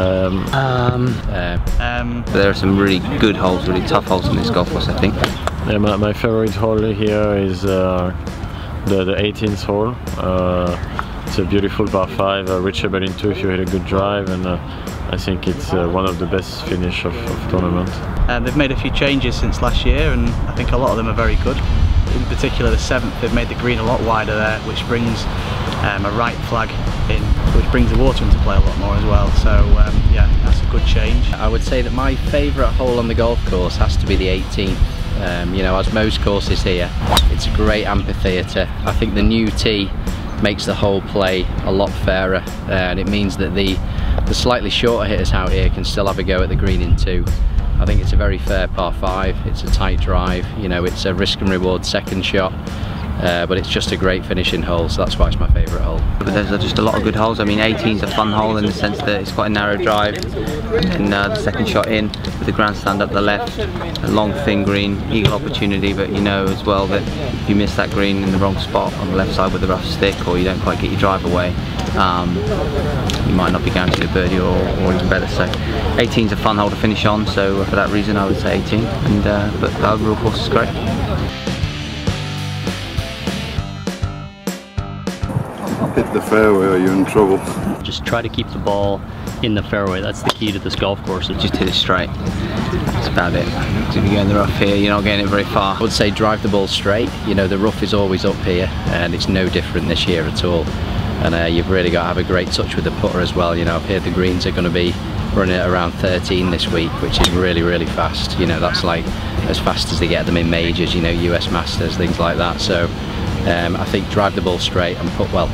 Um, Um, Uh, Um, there are some really good holes, really tough holes in this golf course, I think. yeah, my, my favorite hole here is uh, the, the 18th hole. Uh, it's a beautiful par 5, uh, reachable in two if you hit a good drive, and uh, I think it's uh, one of the best finish of, of tournament. and they've made a few changes since last year, and I think a lot of them are very good. In particular, the seventh, they've made the green a lot wider there, which brings um, a right flag in, which brings the water into play a lot more as well. So um, yeah, that's a good change. I would say that my favourite hole on the golf course has to be the 18th. Um, you know, as most courses here, it's a great amphitheatre. I think the new tee makes the hole play a lot fairer, uh, and it means that the the slightly shorter hitters out here can still have a go at the green in two. I think it's a very fair par five. It's a tight drive. You know, it's a risk and reward second shot. Uh, but it's just a great finishing hole, so that's why it's my favourite hole. But there's just a lot of good holes. I mean, 18 is a fun hole in the sense that it's quite a narrow drive. And uh, the second shot in with the grandstand up the left, a long thin green, eagle opportunity. But you know as well that if you miss that green in the wrong spot on the left side with the rough stick, or you don't quite get your drive away, um, you might not be guaranteed a birdie or, or even better. So 18 is a fun hole to finish on. So for that reason, I would say 18. And uh, but the overall course is great. Hit the fairway or you're in trouble. just try to keep the ball in the fairway. That's the key to this golf course. It's Just hit it straight. That's about it. If you go in the rough here, you're not getting it very far. I would say drive the ball straight. You know, the rough is always up here and it's no different this year at all. And uh, you've really got to have a great touch with the putter as well. You know, I've heard the greens are going to be running at around 13 this week, which is really, really fast. You know, that's like as fast as they get them in majors, you know, US Masters, things like that. So um, I think drive the ball straight and put well.